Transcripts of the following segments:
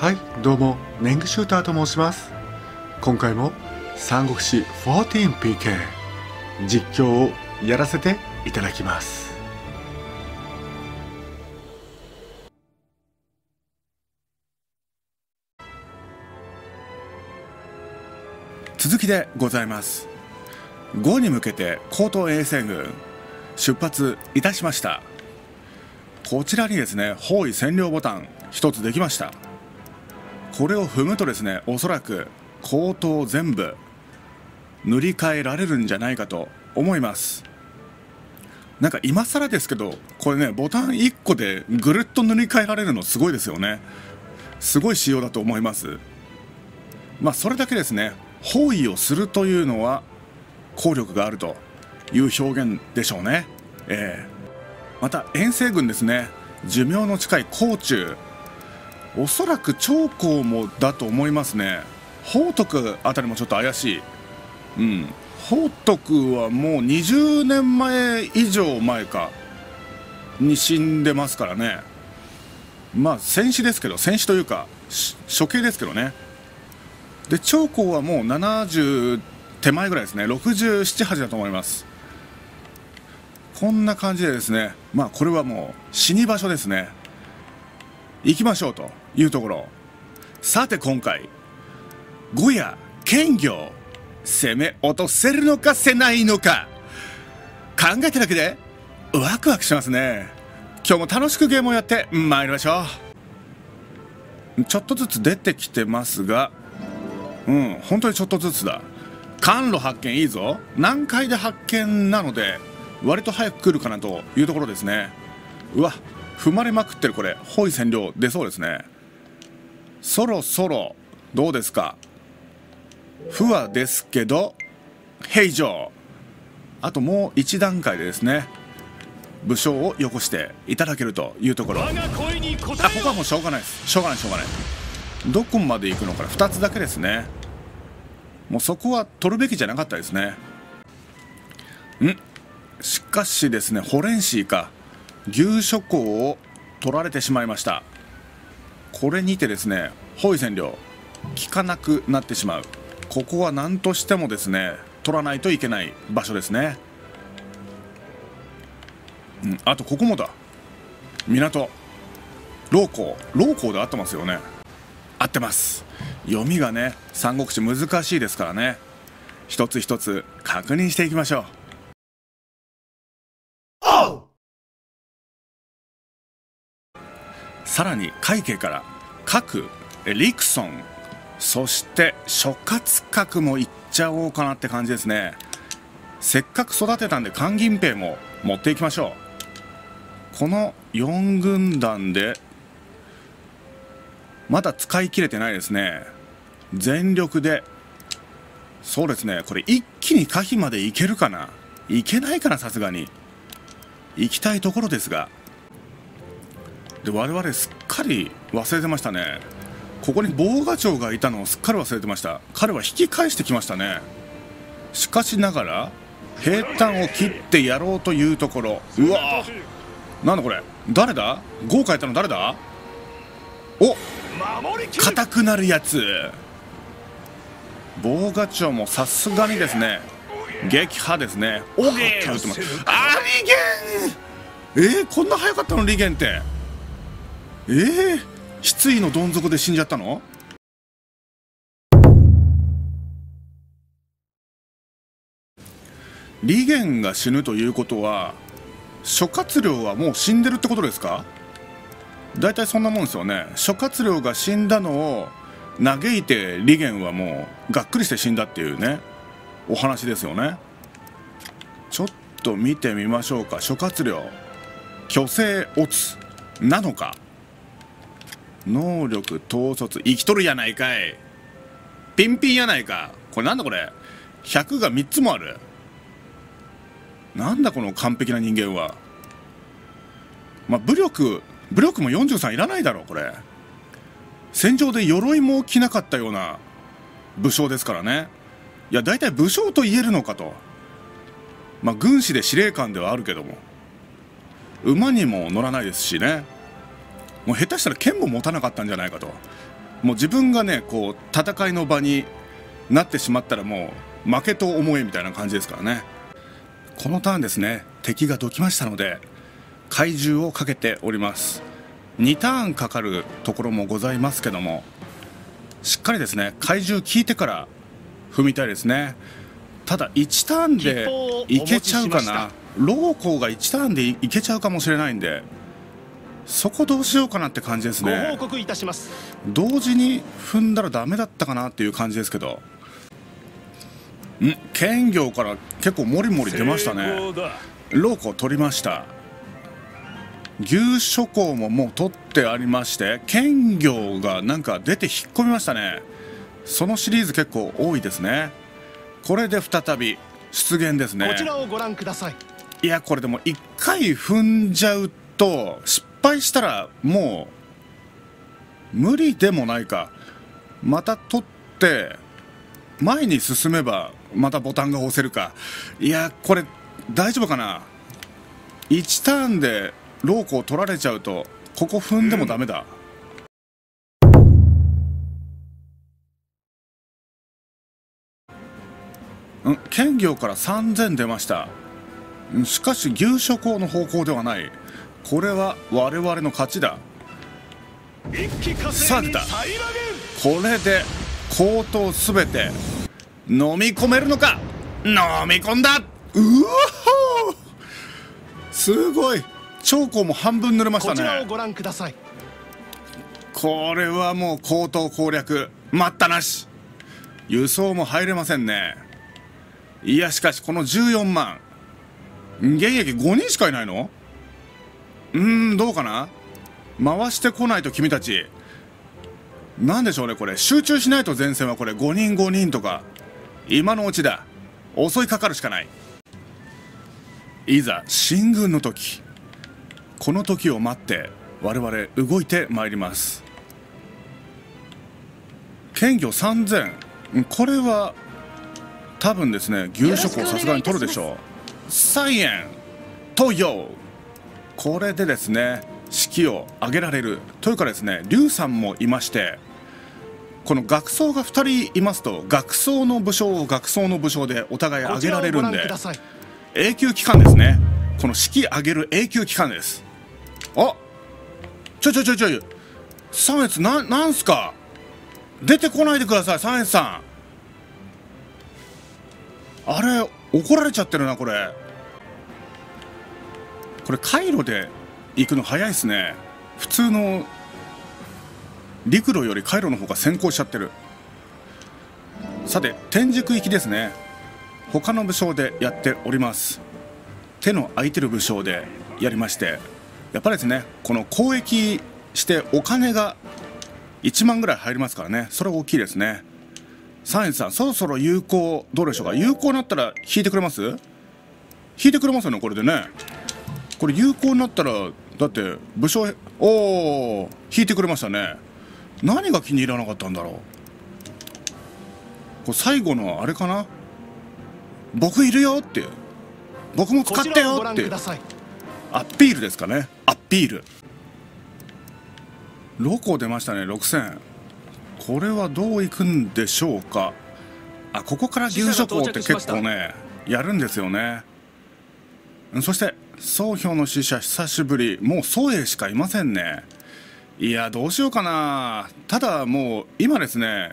はいどうもネングシューターと申します。今回も三国志 14PK 実況をやらせていただきます。続きでございます。5に向けて高等衛星軍出発いたしました。こちらにですね包囲占領ボタン1つできました。これを踏むとですねおそらく口頭全部塗り替えられるんじゃないかと思います。なんか今更ですけどこれねボタン1個でぐるっと塗り替えられるのすごいですよね。すごい仕様だと思います。まあそれだけですね包囲をするというのは効力があるという表現でしょうね、えー、また遠征軍ですね。寿命の近い甲冑おそらく長江もだと思いますね。宝徳あたりもちょっと怪しい。うん。宝徳はもう20年前以上前か。に死んでますからね。まあ戦死ですけど戦死というか処刑ですけどね。で長江はもう70手前ぐらいですね。678だと思います。こんな感じでですね。まあこれはもう死に場所ですね。行きましょうというところ。さて今回呉や剣業攻め落とせるのかせないのか。考えてるだけでワクワクしますね。今日も楽しくゲームをやってまいりましょう。ちょっとずつ出てきてますがうん本当にちょっとずつだ。甘露発見いいぞ。何回で発見なので割と早く来るかなというところですね。うわ踏まれまくってるこれ。包囲占領出そうですね。そろそろどうですか？不和ですけど平常。あともう一段階でですね武将をよこしていただけるというところ。あここはもうしょうがないです。しょうがないしょうがない。どこまで行くのか2つだけですね。もうそこは取るべきじゃなかったですね。ん？しかしですねホレンシーか牛諸港を取られてしまいました。これにてですね包囲占領。効かなくなってしまう。ここは何としてもですね取らないといけない場所ですね。うんあとここもだ。港。老港老港で合ってますよね。合ってます。読みがね三国志難しいですからね。一つ一つ確認していきましょう。さらに会計から各リクソンそして諸葛閣もいっちゃおうかなって感じですね。せっかく育てたんで関銀兵も持っていきましょう。この4軍団でまだ使い切れてないですね。全力でそうですねこれ一気に可否までいけるかな。いけないかなさすがに。行きたいところですがで我々すっかり忘れてましたね。ここに防賀長がいたのをすっかり忘れてました。彼は引き返してきましたね。しかしながら平坦を切ってやろうというところ。うわなんだこれ。誰だ？豪華やったの誰だ？お。硬くなるやつ。防賀長もさすがにですね撃破ですね。オゲーってます。あリゲン。えー、こんな早かったのリゲンって。えー、失意のどん底で死んじゃったの？リゲンが死ぬということは諸葛亮はもう死んでるってことですか？大体そんなもんですよね。諸葛亮が死んだのを嘆いてリゲンはもうがっくりして死んだっていうねお話ですよね。ちょっと見てみましょうか。諸葛亮虚勢オツなのか？能力統率生きとるやないかい。ピンピンやないか。これなんだこれ？100が3つもある。なんだこの完璧な人間は。まあ武力武力も43いらないだろうこれ。戦場で鎧も着なかったような武将ですからね。いや大体武将と言えるのかと。まあ軍師で司令官ではあるけども。馬にも乗らないですしね。もう下手したら剣も持たなかったんじゃないかと。もう自分がねこう戦いの場になってしまったらもう負けと思えみたいな感じですからね。このターンですね。敵がどきましたので怪獣をかけております。2ターンかかるところもございますけどもしっかりですね怪獣効いてから踏みたいですね。ただ1ターンでいけちゃうかな。ローコーが1ターンでいけちゃうかもしれないんでそこどうしようかなって感じですね。同時に踏んだらダメだったかなっていう感じですけど。ん？剣業から結構もりもり出ましたね。ローコー取りました。牛諸行ももう取ってありまして剣業がなんか出て引っ込みましたね。そのシリーズ結構多いですね。これで再び出現ですね。こちらをご覧ください。いやこれでも1回踏んじゃうと失敗したらもう無理でもないか。また取って前に進めばまたボタンが押せるか。いやこれ大丈夫かな。1ターンでローコを取られちゃうとここ踏んでもダメだ、うん、剣業から3000出ました。しかし牛諸行の方向ではないこれは我々の勝ちだ。さあ出た。これで高騰すべて飲み込めるのか？飲み込んだ！うわすごい。長江も半分濡れましたね。こちらをご覧ください。これはもう高騰攻略。待ったなし。輸送も入れませんね。いやしかしこの14万。現役5人しかいないの？うーんどうかな？回してこないと君たち。何でしょうねこれ。集中しないと前線はこれ。5人5人とか。今のうちだ。襲いかかるしかない。いざ進軍の時。この時を待って我々動いてまいります。剣魚3000これは多分ですね牛食をさすがに取るでしょう。菜園東洋これでですね式を挙げられる。というかですね劉さんもいましてこの学装が2人いますと学装の武将を学装の武将でお互い挙げられるんで永久期間ですね。この式挙げる永久期間です。あちょちょちょちょ三越ななんすか？出てこないでください三越さん。あれ怒られちゃってるなこれこれ回路で行くの早いですね。普通の陸路より回路の方が先行しちゃってる。さて天竺行きですね。他の武将でやっております。手の空いてる武将でやりまして。やっぱりですねこの交易してお金が1万ぐらい入りますからね。それ大きいですね。サインさんそろそろ有効どうでしょうか？有効になったら引いてくれます？引いてくれますよねこれでね。これ有効になったらだって武将おお引いてくれましたね。何が気に入らなかったんだろう。これ最後のあれかな。僕いるよって。僕も使ってよって。アピールですかね。アピール。ロコ出ましたね6000これはどういくんでしょうか。あここから牛諸港って結構ねやるんですよね。そして総評の死者久しぶり。もう総英しかいませんね。いやどうしようかな。ただもう今ですね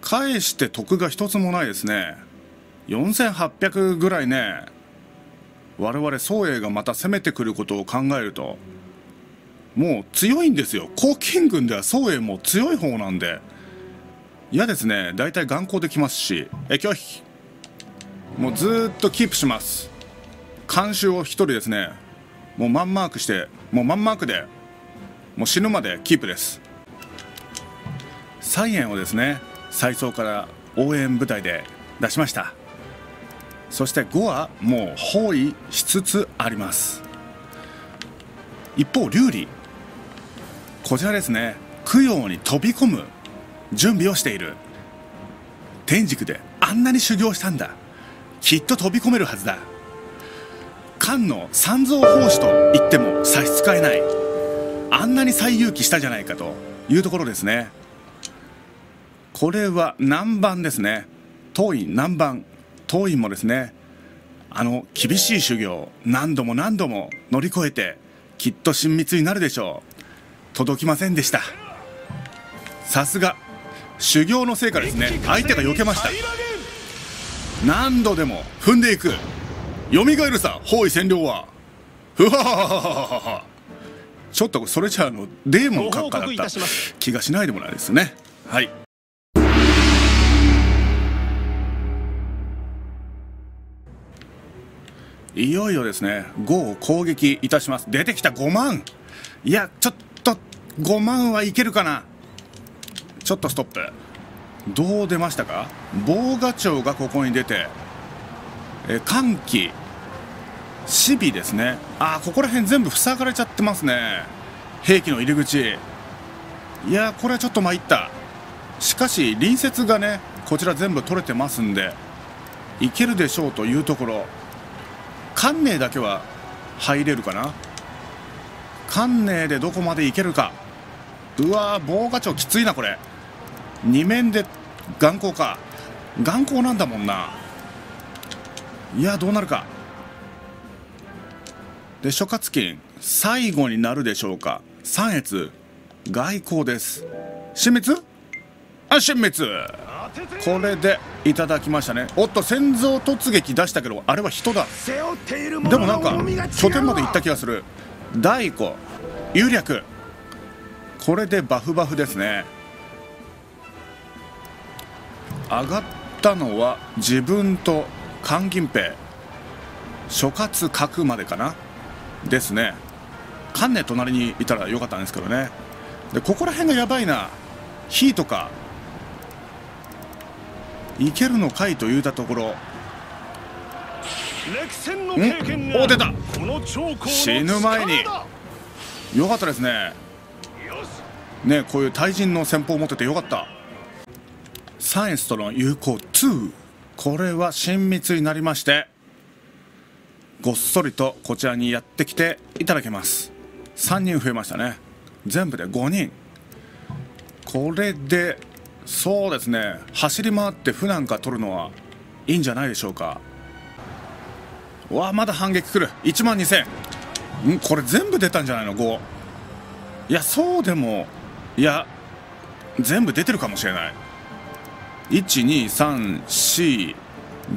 返して得が一つもないですね。4800ぐらいね我々宋英がまた攻めてくることを考えるともう強いんですよ。黄金軍では宋英も強い方なんで。嫌ですね。大体眼光できますし。え拒否もうずっとキープします。監修を1人ですね。もうマンマークしてもうマンマークでもう死ぬまでキープです。菜園をですね再走から応援部隊で出しました。そして5はもう包囲しつつあります。一方劉備こちらですね供養に飛び込む準備をしている。天竺であんなに修行したんだ。きっと飛び込めるはずだ。漢の三蔵法師と言っても差し支えない。あんなに最勇気したじゃないかというところですね。これは南蛮ですね。当院南蛮。当院もですね。あの厳しい修行何度も何度も乗り越えてきっと親密になるでしょう。届きませんでした。さすが修行のせいかですね。相手が避けました。何度でも踏んでいく。よみがえるさ包囲占領は。ふはははははちょっとそれじゃあのデーモン閣下だった気がしないでもないですね。はい。いよいよですね5を攻撃いたします。出てきた5万いやちょっと5万はいけるかな。ちょっとストップ。どう出ましたか？防ガチョウがここに出てえ寒気守備ですね。あここら辺全部塞がれちゃってますね。兵器の入り口。いやこれはちょっと参った。しかし隣接がねこちら全部取れてますんでいけるでしょうというところ。関寧だけは入れるかな。関寧でどこまでいけるか。うわー防ガチョウきついなこれ。2面で眼光か。眼光なんだもんな。いやどうなるか。で諸葛金最後になるでしょうか。三越外交です。神滅あ神滅これでいただきましたね。おっと先蔵突撃出したけどあれは人だ。でもなんか拠点まで行った気がする。大古有略。これでバフバフですね。上がったのは自分と監銀兵諸葛角までかなですね。関根隣にいたらよかったんですけどね。でここら辺がやばいな。火とか。いけるのかいと言うたところ。ん？お出た。死ぬ前に。よかったですね。ねこういう対人の戦法を持っててよかった。サイエンスとの友好。2これは親密になりましてごっそりとこちらにやってきていただけます。3人増えましたね。全部で5人。これでそうですね。走り回って負なんか取るのはいいんじゃないでしょうか。わあまだ反撃来る。1万2000んこれ全部出たんじゃないの？5いやそうでもいや全部出てるかもしれない。1234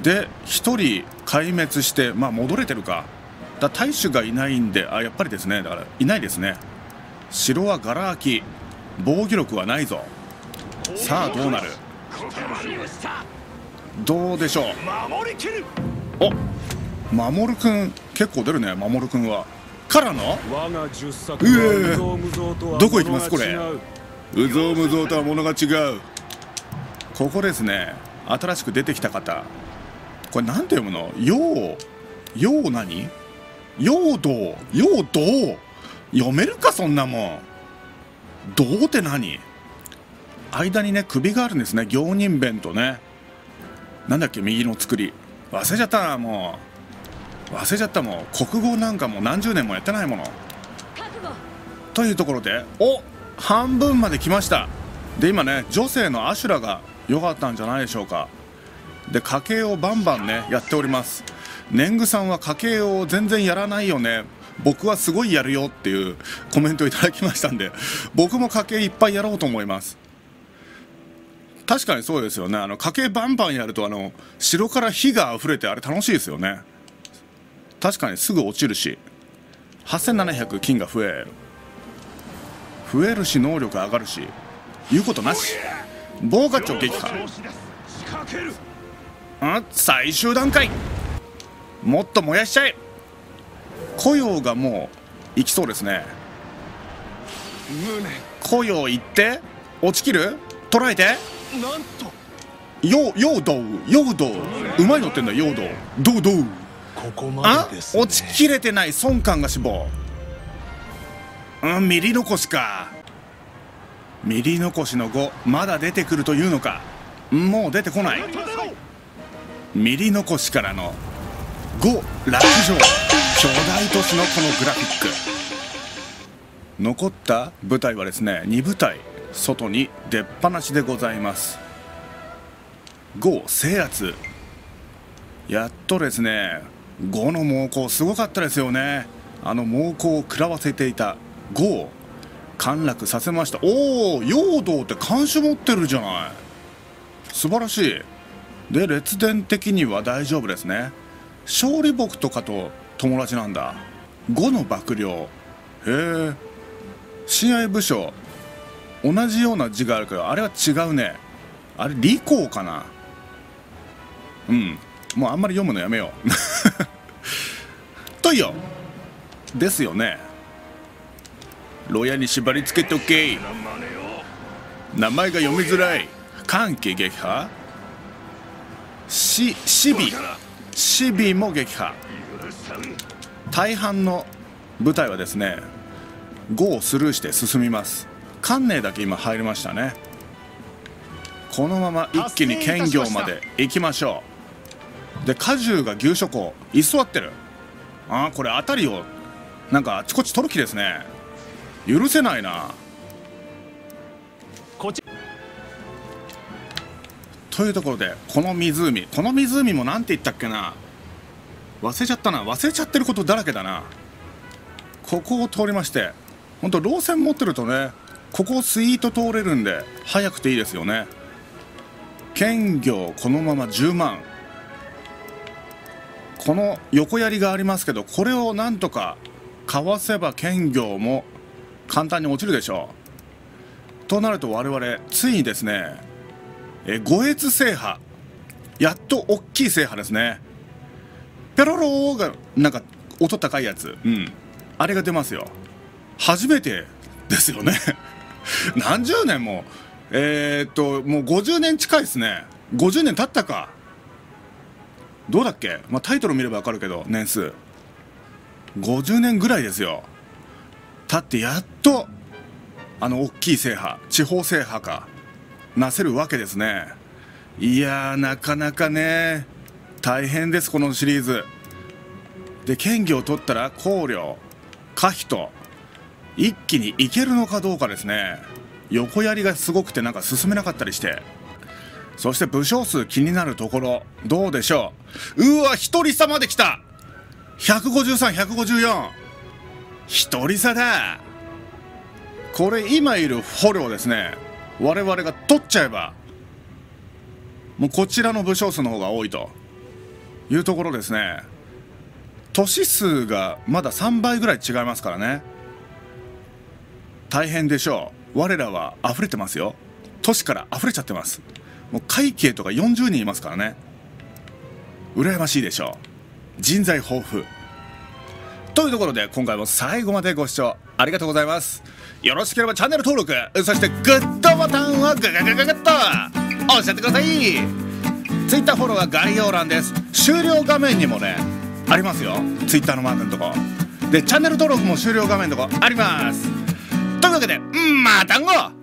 で1人壊滅してまあ戻れてるか。だ大衆がいないんであやっぱりですね。だからいないですね。城はがら空き。防御力はないぞ。さあどうなる？どうでしょう？お守君結構出るね守君は。からの？うえどこ行きます？これ。うぞう。むぞうとは物が違う。ここですね。新しく出てきた方これなんて読むの？ようよう何？陽道陽道読めるかそんなもん。どうって何？間にね首があるんですね。行人弁とね。なんだっけ？右の作り。忘れちゃったなもう。忘れちゃったもう。国語なんかも何十年もやってないもの。というところでお半分まで来ました。で今ね女性のアシュラが良かったんじゃないでしょうかで家計をバンバンねやっております。年貢さんは家計を全然やらないよね。僕はすごいやるよっていうコメントをいただきましたんで僕も家計いっぱいやろうと思います。確かにそうですよね。あの家計バンバンやるとあの城から火が溢れてあれ楽しいですよね。確かにすぐ落ちるし8700金が増える増えるし能力上がるし言うことなし。防火長撃破。ん？最終段階。もっと燃やしちゃえ。雇用がもう行きそうですね。雇用行って？落ちきる？捉えて？なんと。よ陽道陽道うまいのってんだ。陽道どう。どうここまでです、ね、落ちきれてない孫官が死亡。うん？ミリ残しか。ミリ残しの5まだ出てくるというのか。もう出てこないミリ残しからの5落城巨大都市のこのグラフィック。残った部隊はですね2部隊外に出っ放しでございます。5制圧。やっとですね5の猛攻すごかったですよね。あの猛攻を食らわせていた5を陥落させました。おお陽動って監守持ってるじゃない。素晴らしい。で列伝的には大丈夫ですね。勝利木とかと友達なんだ。5の幕僚。へえ。親愛武将同じような字があるけどあれは違うね。あれ利口かな。うん。もうあんまり読むのやめよう。といよ。ですよね。牢屋に縛り付けておけ。名前が読みづらい。歓喜撃破しシビ。シビも撃破。大半の部隊はですね5をスルーして進みます。関寧だけ今入りましたね。このまま一気に兼業まで行きましょう。で果汁が牛諸港居座ってる。ああこれ辺りをなんかあちこち取る気ですね。許せないな。というところでこの湖。この湖も何て言ったっけな。忘れちゃったな。忘れちゃってることだらけだな。ここを通りまして本当路線持ってるとねここスイート通れるんで早くていいですよね。兼業このまま10万この横槍がありますけどこれをなんとかかわせば兼業も簡単に落ちるでしょう。となると我々ついにですねえ五越制覇。やっと大きい制覇ですね。ペロローがなんか音高いやつ。うん。あれが出ますよ。初めてですよね。何十年も。えー、っともう50年近いですね。50年経ったか。どうだっけ、まあ、タイトル見れば分かるけど年数。50年ぐらいですよ。経ってやっとあの大きい制覇。地方制覇か。なせるわけですね。いやーなかなかね大変ですこのシリーズ。で権利を取ったら考慮可否と一気にいけるのかどうかですね。横やりがすごくてなんか進めなかったりして。そして武将数気になるところどうでしょう。うわ一人差まで来た。153154一人差だ。これ今いる捕虜ですね。我々が取っちゃえばもうこちらの武将数の方が多いというところですね。都市数がまだ3倍ぐらい違いますからね。大変でしょう。我らは溢れてますよ。都市から溢れちゃってます。もう会計とか40人いますからね。羨ましいでしょう。人材豊富。というところで今回も最後までご視聴ありがとうございます。よろしければチャンネル登録。そしてグッドボタンをグググググッと。押しちゃってください。Twitter フォローは概要欄です。終了画面にもねありますよ。Twitter のマークのとこ。でチャンネル登録も終了画面のとこあります。というわけでまたんご